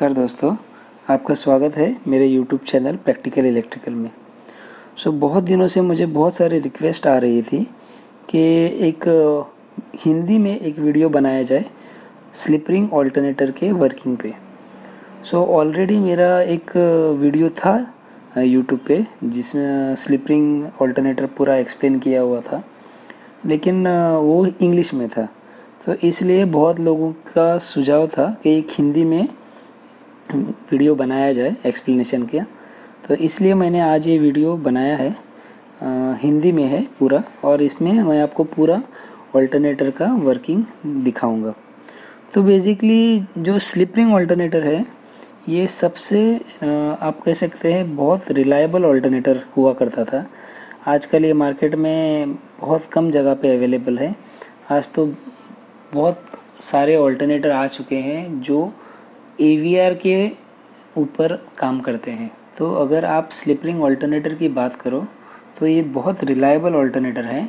नमस्कार दोस्तों आपका स्वागत है मेरे YouTube चैनल प्रैक्टिकल इलेक्ट्रिकल में। सो so, बहुत दिनों से मुझे बहुत सारे रिक्वेस्ट आ रही थी कि एक हिंदी में एक वीडियो बनाया जाए स्लिपरिंग ऑल्टरनेटर के वर्किंग पे। सो so, ऑलरेडी मेरा एक वीडियो था यूट्यूब पे जिसमें स्लिपरिंग ऑल्टरनेटर पूरा एक्सप्लेन किया हुआ था। लेकिन वो इंग्लिश में था। तो इसलिए बहुत लोगों का सुझाव था कि एक हिंदी में वीडियो बनाया जाए एक्सप्लेनेशन किया। तो इसलिए मैंने आज ये वीडियो बनाया है। आ, हिंदी में है पूरा और इसमें मैं आपको पूरा ऑल्टरनेटर का वर्किंग दिखाऊँगा। तो बेसिकली जो स्लिपरिंग ऑल्टरनेटर है ये सबसे आप कह सकते हैं बहुत रिलायबल ऑल्टरनेटर हुआ करता था। आजकल ये मार्केट में बहुत कम जगह पे अवेलेबल है। आज तो बहुत सारे ऑल्टरनेटर आ चुके हैं जो एवीआर के ऊपर काम करते हैं। तो अगर आप स्लिपरिंग ऑल्टरनेटर की बात करो तो ये बहुत रिलायबल ऑल्टरनेटर है।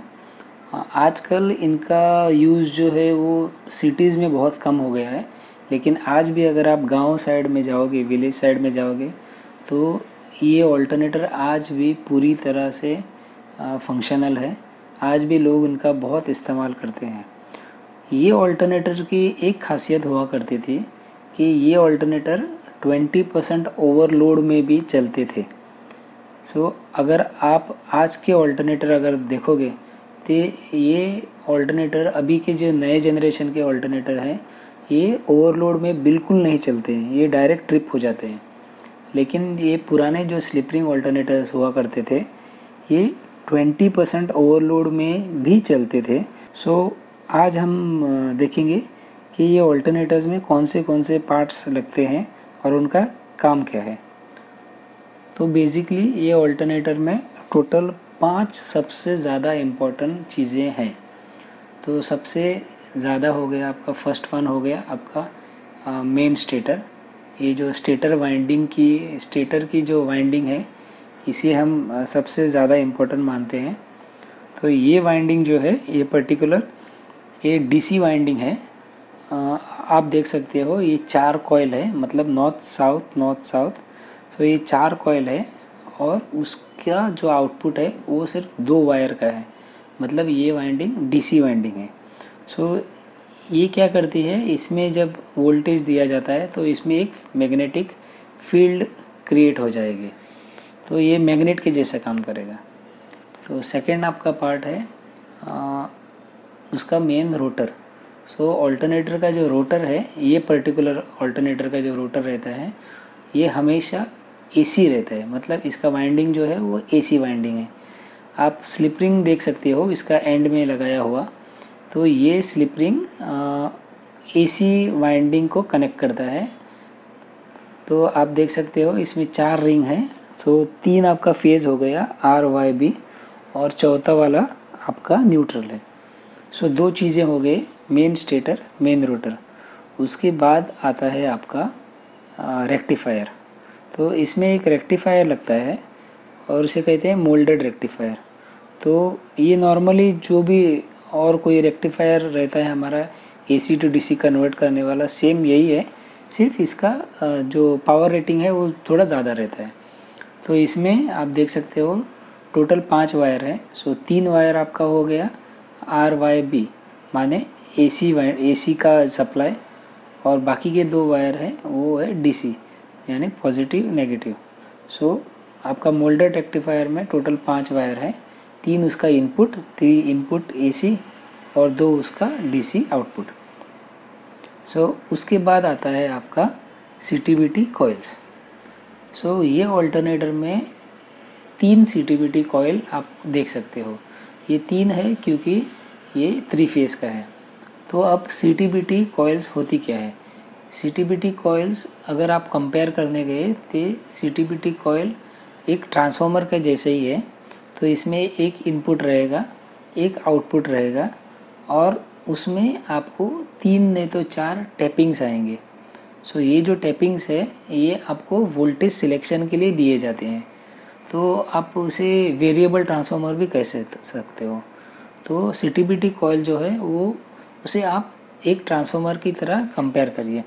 आजकल इनका यूज़ जो है वो सिटीज़ में बहुत कम हो गया है। लेकिन आज भी अगर आप गाँव साइड में जाओगे विलेज साइड में जाओगे तो ये ऑल्टरनेटर आज भी पूरी तरह से फंक्शनल है। आज भी लोग इनका बहुत इस्तेमाल करते हैं। ये ऑल्टरनेटर की एक खासियत हुआ करती थी कि ये ऑल्टरनेटर 20 परसेंट ओवरलोड में भी चलते थे। सो so, अगर आप आज के ऑल्टरनेटर अगर देखोगे तो ये ऑल्टरनेटर अभी के जो नए जनरेशन के ऑल्टरनेटर हैं ये ओवरलोड में बिल्कुल नहीं चलते हैं ये डायरेक्ट ट्रिप हो जाते हैं। लेकिन ये पुराने जो स्लिपरिंग ऑल्टरनेटर्स हुआ करते थे ये 20 परसेंट ओवरलोड में भी चलते थे। सो so, आज हम देखेंगे कि ये ऑल्टरनेटर्स में कौन से कौन से पार्ट्स लगते हैं और उनका काम क्या है। तो बेसिकली ये ऑल्टरनेटर में टोटल पाँच सबसे ज़्यादा इम्पोर्टेंट चीज़ें हैं। तो सबसे ज़्यादा हो गया आपका फ़र्स्ट वन हो गया आपका मेन स्टेटर ये जो स्टेटर वाइंडिंग की स्टेटर की जो वाइंडिंग है, इसे हम सबसे ज़्यादा इम्पोर्टेंट मानते हैं। तो ये वाइंडिंग जो है, ये पर्टिकुलर ये डीसी वाइंडिंग है। आप देख सकते हो ये चार कॉयल है मतलब नॉर्थ साउथ नॉर्थ साउथ तो ये चार कॉयल है और उसका जो आउटपुट है वो सिर्फ़ दो वायर का है. मतलब ये वाइंडिंग डीसी वाइंडिंग है. सो ये क्या करती है इसमें जब वोल्टेज दिया जाता है तो इसमें एक मैग्नेटिक फ़ील्ड क्रिएट हो जाएगी. तो ये मैग्नेट के जैसा काम करेगा. तो सेकेंड आपका पार्ट है आ, उसका main rotor so so, alternator का जो रोटर है ये पर्टिकुलर ऑल्टरनेटर का जो रोटर रहता है ये हमेशा एसी रहता है। मतलब इसका वाइंडिंग जो है वो एसी वाइंडिंग है। आप स्लिप रिंग देख सकते हो इसका एंड में लगाया हुआ। तो ये स्लिप रिंग एसी वाइंडिंग को कनेक्ट करता है। तो आप देख सकते हो इसमें चार रिंग है। तो तीन आपका फ़ेज़ हो गया आर वाई बी और चौथा वाला आपका न्यूट्रल है। सो दो चीज़ें हो गए मेन स्टेटर मेन रोटर उसके बाद आता है आपका रेक्टिफायर तो इसमें एक रेक्टिफायर लगता है और उसे कहते हैं मोल्डेड रेक्टिफायर तो ये नॉर्मली जो भी और कोई रेक्टिफायर रहता है हमारा एसी टू डीसी कन्वर्ट करने वाला सेम यही है. सिर्फ़ इसका जो पावर रेटिंग है वो थोड़ा ज़्यादा रहता है. तो इसमें आप देख सकते हो टोटल पाँच वायर है. सो तीन वायर आपका हो गया आर वाई बी माने ए सी वायर ए सी का सप्लाई और बाकी के दो वायर हैं, वो है डी सी यानी पॉजिटिव नेगेटिव सो आपका मोल्डर रेक्टिफायर में टोटल पाँच वायर है, तीन उसका इनपुट तीन इनपुट एसी और दो उसका डीसी आउटपुट सो उसके बाद आता है आपका C T B T coils so ये ऑल्टरनेटर में तीन सी टी बी टी आप देख सकते हो. ये तीन है क्योंकि ये थ्री फ़ेज़ का है. तो अब C T B T coils होती क्या है? C T B T coils अगर आप कंपेयर करने गए तो C T B T coil एक ट्रांसफार्मर के जैसे ही है तो इसमें एक इनपुट रहेगा, एक आउटपुट रहेगा, और उसमें आपको तीन नहीं तो चार टैपिंग्स आएँगे। सो ये जो टैपिंग्स है, ये आपको वोल्टेज सिलेक्शन के लिए दिए जाते हैं। तो आप उसे वेरिएबल ट्रांसफार्मर भी कह सकते हो। तो C T B T coil जो है, वो उसे आप एक ट्रांसफार्मर की तरह कंपेयर करिए।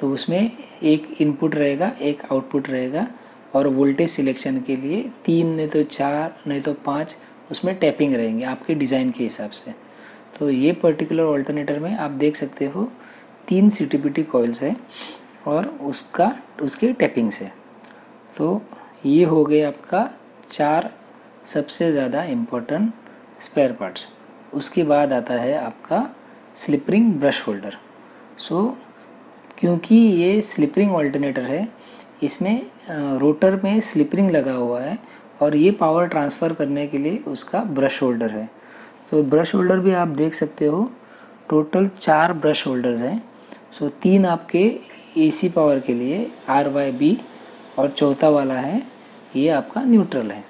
तो उसमें एक इनपुट रहेगा, एक आउटपुट रहेगा और वोल्टेज सिलेक्शन के लिए तीन, नहीं तो चार, नहीं तो पाँच, उसमें टैपिंग रहेंगे आपके डिज़ाइन के हिसाब से। तो ये पर्टिकुलर ऑल्टरनेटर में आप देख सकते हो, तीन C T P T coils है और उसका, उसके टैपिंग्स है। तो ये हो गए आपका चार सबसे ज़्यादा इम्पोर्टेंट स्पेयर पार्ट्स उसके बाद आता है आपका स्लिपरिंग ब्रश होल्डर सो क्योंकि ये स्लिपरिंग ऑल्टरनेटर है, इसमें रोटर में स्लिपरिंग लगा हुआ है और ये पावर ट्रांसफ़र करने के लिए उसका ब्रश होल्डर है। तो ब्रश होल्डर भी आप देख सकते हो टोटल चार ब्रश होल्डर्स हैं। सो तीन आपके एसी पावर के लिए आर वाई बी और चौथा वाला है, ये आपका न्यूट्रल है।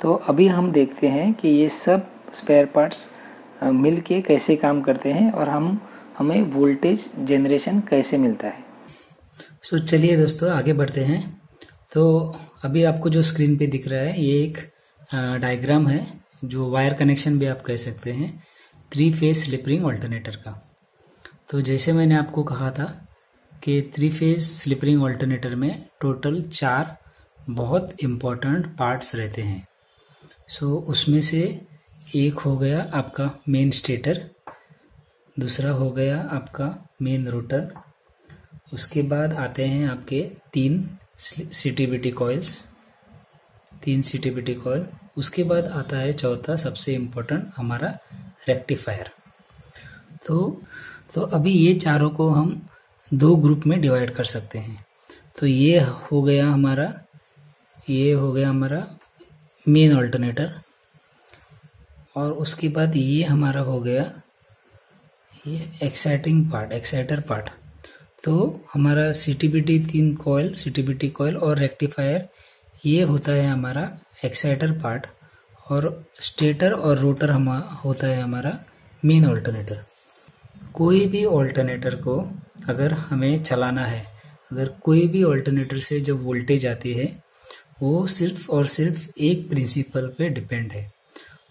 तो अभी हम देखते हैं कि ये सब स्पेयर पार्ट्स मिल के कैसे काम करते हैं और हम हमें वोल्टेज जनरेशन कैसे मिलता है। सो so, चलिए दोस्तों आगे बढ़ते हैं। तो अभी आपको जो स्क्रीन पे दिख रहा है ये एक डायग्राम है जो वायर कनेक्शन भी आप कह सकते हैं थ्री फ़ेज़ स्लिपरिंग ऑल्टरनेटर का। तो जैसे मैंने आपको कहा था कि three phase slip ring alternator में टोटल चार बहुत इम्पोर्टेंट पार्ट्स रहते हैं। सो so, उसमें से एक हो गया आपका मेन स्टेटर दूसरा हो गया आपका मेन रोटर उसके बाद आते हैं आपके तीन C T B T coils तीन सी टी बी कॉयल उसके बाद आता है चौथा सबसे इम्पोर्टेंट हमारा रेक्टिफायर तो तो अभी ये चारों को हम दो ग्रुप में डिवाइड कर सकते हैं। तो ये हो गया हमारा, ये हो गया हमारा मेन ऑल्टरनेटर और उसके बाद ये हमारा हो गया ये एक्साइटिंग पार्ट एक्साइटर पार्ट तो हमारा सी टी बी टी तीन coil C T B T coil और रेक्टिफायर ये होता है हमारा एक्साइटर पार्ट और स्टेटर और रोटर हम, होता है हमारा मेन ऑल्टरनेटर कोई भी ऑल्टरनेटर को अगर हमें चलाना है, अगर कोई भी ऑल्टरनेटर से जब वोल्टेज आती है, वो सिर्फ़ और सिर्फ़ एक प्रिंसिपल पे डिपेंड है।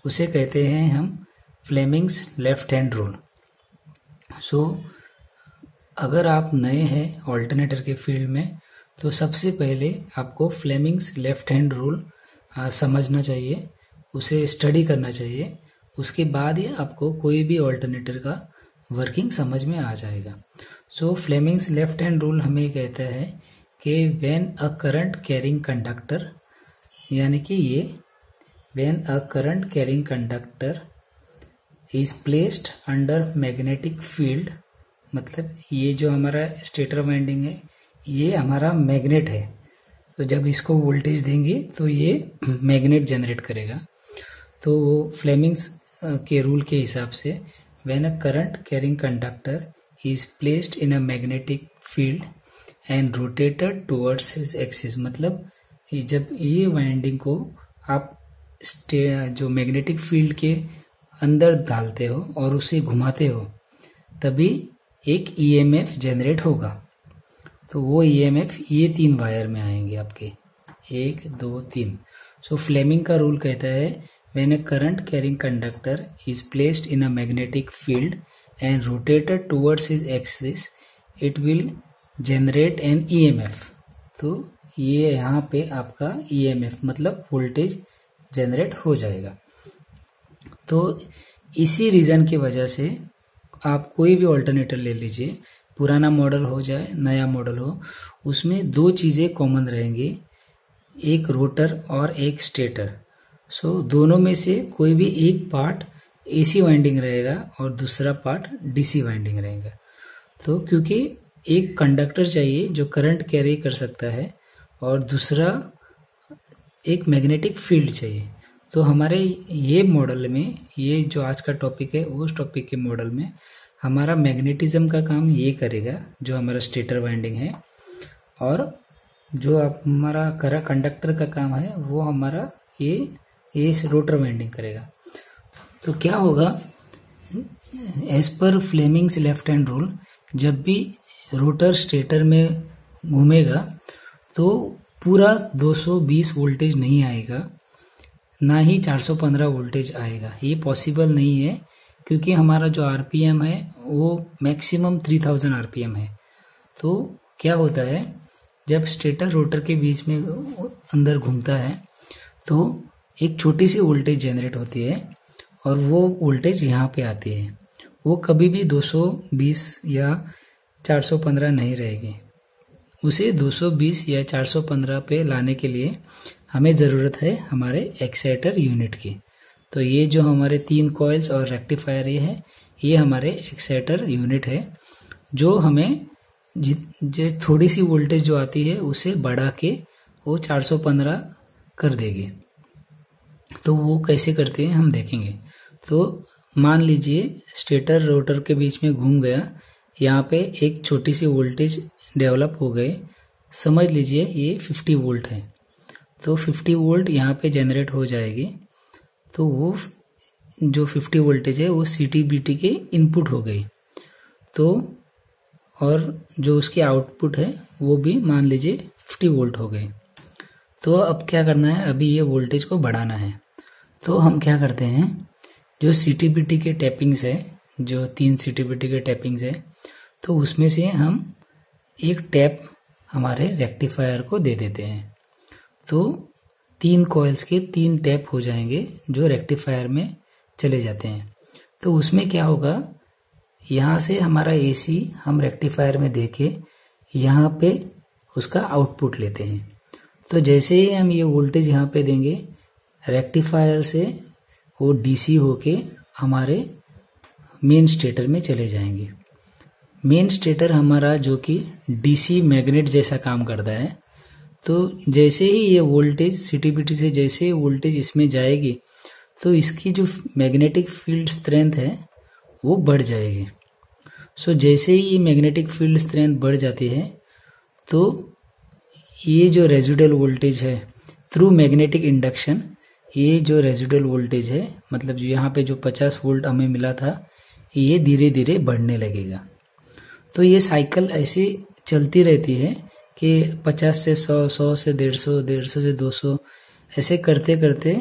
उसे कहते हैं हम Fleming's left hand rule. So, अगर आप नए हैं ऑल्टरनेटर के फ़ील्ड में तो सबसे पहले आपको फ्लेमिंग्स लेफ़्ट हैंड रूल समझना चाहिए, उसे स्टडी करना चाहिए, उसके बाद ही आपको कोई भी ऑल्टरनेटर का वर्किंग समझ में आ जाएगा। So, Fleming's left hand rule हमें कहता है कि when a current carrying conductor यानी कि ये when a current carrying conductor is placed under magnetic field मतलब ये जो हमारा स्टेटर वाइंडिंग है, ये हमारा मैग्नेट है। तो जब इसको वोल्टेज देंगे तो ये मैग्नेट जनरेट करेगा। तो वो फ्लेमिंग्स के रूल के हिसाब से when a current carrying conductor is placed in a magnetic field and rotated towards his axis मतलब जब ये वाइंडिंग को आप जो मैग्नेटिक फ़ील्ड के अंदर डालते हो और उसे घुमाते हो, तभी एक ईएमएफ e जनरेट होगा। तो वो ईएमएफ e ये तीन वायर में आएँगे आपके। एक, दो, तीन। सो फ्लेमिंग का रूल कहता है when a current carrying conductor is placed in a magnetic field and rotated towards is axis it will generate an EMF तो ये यहाँ पे आपका ईएमएफ e मतलब वोल्टेज जनरेट हो जाएगा। तो इसी रीज़न की वजह से आप कोई भी ऑल्टरनेटर ले लीजिए पुराना मॉडल हो जाए नया मॉडल हो उसमें दो चीज़ें कॉमन रहेंगी एक रोटर और एक स्टेटर सो so, दोनों में से कोई भी एक पार्ट एसी वाइंडिंग रहेगा और दूसरा पार्ट डीसी वाइंडिंग रहेगा। तो क्योंकि एक कंडक्टर चाहिए जो करंट कैरी कर सकता है और दूसरा एक मैग्नेटिक फ़ील्ड चाहिए। तो हमारे ये मॉडल में, ये जो आज का टॉपिक है, उस टॉपिक के मॉडल में हमारा मैग्नेटिज्म का काम ये करेगा, जो हमारा स्टेटर वाइंडिंग है, और जो आप हमारा करा कंडक्टर का काम है, वो हमारा ये ये रोटर वाइंडिंग करेगा। तो क्या होगा? As per Fleming's left hand rule जब भी रोटर स्टेटर में घूमेगा तो पूरा 220 वोल्टेज नहीं आएगा, ना ही 415 वोल्टेज आएगा। ये पॉसिबल नहीं है, क्योंकि हमारा जो आरपीएम है, वो मैक्सिमम 3000 आरपीएम है। तो क्या होता है, जब स्टेटर रोटर के बीच में अंदर घूमता है तो एक छोटी सी वोल्टेज जनरेट होती है, और वो वोल्टेज यहाँ पे आती है। वो कभी भी 220 या 415 नहीं रहेगी। उसे 220 या 415 पे लाने के लिए हमें ज़रूरत है हमारे एक्साइटर यूनिट की। तो ये जो हमारे तीन कॉइल्स और रेक्टिफायर ये है, ये हमारे एक्साइटर यूनिट है, जो हमें जो थोड़ी सी वोल्टेज जो आती है, उसे बढ़ा के वो 415 कर देगी। तो वो कैसे करते हैं, हम देखेंगे। तो मान लीजिए स्टेटर रोटर के बीच में घूम गया, यहाँ पे एक छोटी सी वोल्टेज डेवलप हो गए। समझ लीजिए ये 50 वोल्ट है। तो 50 वोल्ट यहाँ पे जनरेट हो जाएगी। तो वो जो 50 वोल्टेज है, वो सी टी के इनपुट हो गई। तो और जो उसकी आउटपुट है, वो भी मान लीजिए 50 वोल्ट हो गए। तो अब क्या करना है? अभी ये वोल्टेज को बढ़ाना है। तो हम क्या करते हैं? जो सी टी बी टी के टैपिंग्स है, जो तीन सी टी बी टी के टैपिंग्स है तो उसमें से हम एक टैप हमारे रेक्टिफायर को दे देते हैं। तो तीन कॉइल्स के तीन टैप हो जाएँगे जो रेक्टिफायर में चले जाते हैं। तो उसमें क्या होगा? यहाँ से हमारा एसी हम रेक्टिफायर में देके यहाँ पे उसका आउटपुट लेते हैं। तो जैसे ही हम ये वोल्टेज यहाँ पे देंगे, रेक्टिफायर से वो डीसी होके हमारे मेन स्टेटर में चले जाएँगे। मेन स्टेटर हमारा जो कि डीसी मैग्नेट जैसा काम करता है। तो जैसे ही ये वोल्टेज सीटीपीटी से जैसे ही वोल्टेज इसमें जाएगी तो इसकी जो मैग्नेटिक फ़ील्ड स्ट्रेंथ है वो बढ़ जाएगी। सो so, जैसे ही ये मैग्नेटिक फ़ील्ड स्ट्रेंथ बढ़ जाती है तो ये जो रेजिडल वोल्टेज है थ्रू मैग्नेटिक इंडक्शन ये जो रेजिडल वोल्टेज है मतलब यहाँ पे जो 50 वोल्ट हमें मिला था ये धीरे धीरे बढ़ने लगेगा। तो ये साइकिल ऐसी चलती रहती है कि 50 से 100 100 से 150 150 से 200 ऐसे करते करते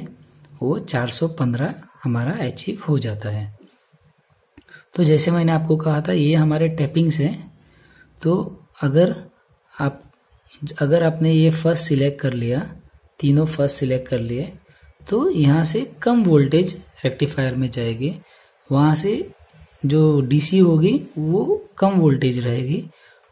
वो 415 हमारा अचीव हो जाता है। तो जैसे मैंने आपको कहा था, ये हमारे टैपिंग्स हैं। तो अगर आप, अगर आपने ये फ़र्स्ट सिलेक्ट कर लिया, तीनों फ़र्स्ट सिलेक्ट कर लिए तो यहाँ से कम वोल्टेज रेक्टिफायर में जाएगी। वहाँ से जो डीसी होगी, वो कम वोल्टेज रहेगी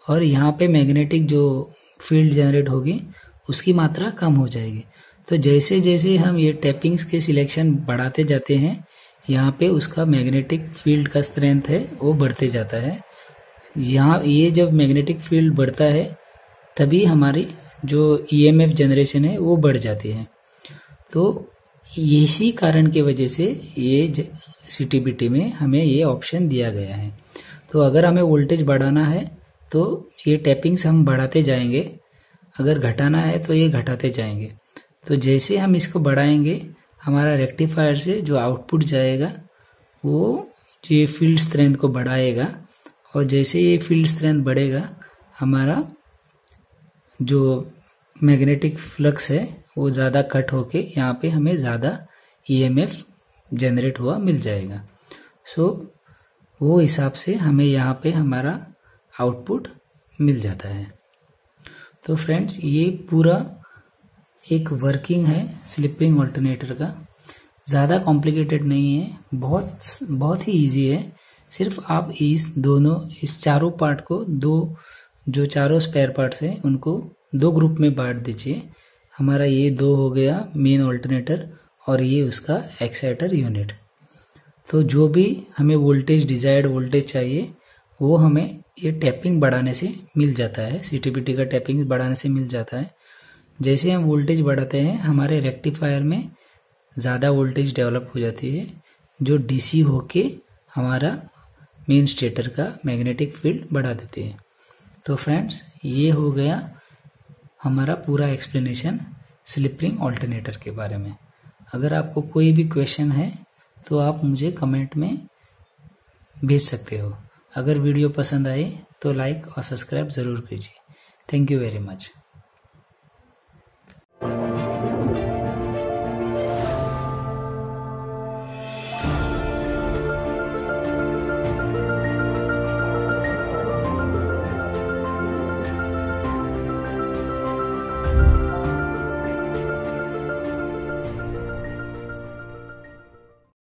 और यहाँ पे मैग्नेटिक जो फ़ील्ड जनरेट होगी, उसकी मात्रा कम हो जाएगी। तो जैसे जैसे हम ये टैपिंग्स के सिलेक्शन बढ़ाते जाते हैं, यहाँ पे उसका मैग्नेटिक फ़ील्ड का स्ट्रेंथ है, वो बढ़ते जाता है। यहाँ ये जब मैग्नेटिक फ़ील्ड बढ़ता है, तभी हमारी जो ईएमएफ e जनरेशन है, वो बढ़ जाती है। तो इसी कारण के वजह से ये सी में हमें ये ऑप्शन दिया गया है। तो अगर हमें वोल्टेज बढ़ाना है तो ये टैपिंग्स हम बढ़ाते जाएँगे। अगर घटाना है तो ये घटाते जाएँगे। तो जैसे हम इसको बढ़ाएँगे, हमारा रेक्टिफायर से जो आउटपुट जाएगा, वो ये फ़ील्ड स्ट्रेंथ को बढ़ाएगा। और जैसे ये फ़ील्ड स्ट्रेंथ बढ़ेगा, हमारा जो मैग्नेटिक फ्लक्स है, वो ज़्यादा कट होके यहाँ पे हमें ज़्यादा ईएमएफ जनरेट हुआ मिल जाएगा। सो so, वो हिसाब से हमें यहाँ पे हमारा आउटपुट मिल जाता है। तो फ्रेंड्स ये पूरा एक वर्किंग है स्लिपिंग ऑल्टरनेटर का। ज़्यादा कॉम्प्लिकेटेड नहीं है बहुत बहुत ही इजी है। सिर्फ़ आप इस दोनों इस चारों पार्ट को दो जो चारों स्पेयर पार्ट्स हैं उनको दो ग्रुप में बांट दीजिए। हमारा ये दो हो गया मेन ऑल्टरनेटर और ये उसका एक्साइटर यूनिट। तो जो भी हमें वोल्टेज, डिजायर्ड वोल्टेज चाहिए, वो हमें ये टैपिंग बढ़ाने से मिल जाता है। सी का टैपिंग बढ़ाने से मिल जाता है। जैसे हम वोल्टेज बढ़ाते हैं, हमारे रेक्टिफायर में ज़्यादा वोल्टेज डेवलप हो जाती है, जो डीसी होके हमारा मेन स्टेटर का मैग्नेटिक फ़ील्ड बढ़ा देती है। तो फ्रेंड्स, ये हो गया हमारा पूरा एक्सप्लेनेशन स्लिपरिंग ऑल्टरनेटर के बारे में। अगर आपको कोई भी क्वेश्चन है तो आप मुझे कमेंट में भेज सकते हो। अगर वीडियो पसंद आए तो लाइक और सब्सक्राइब ज़रूर कीजिए। Thank you very much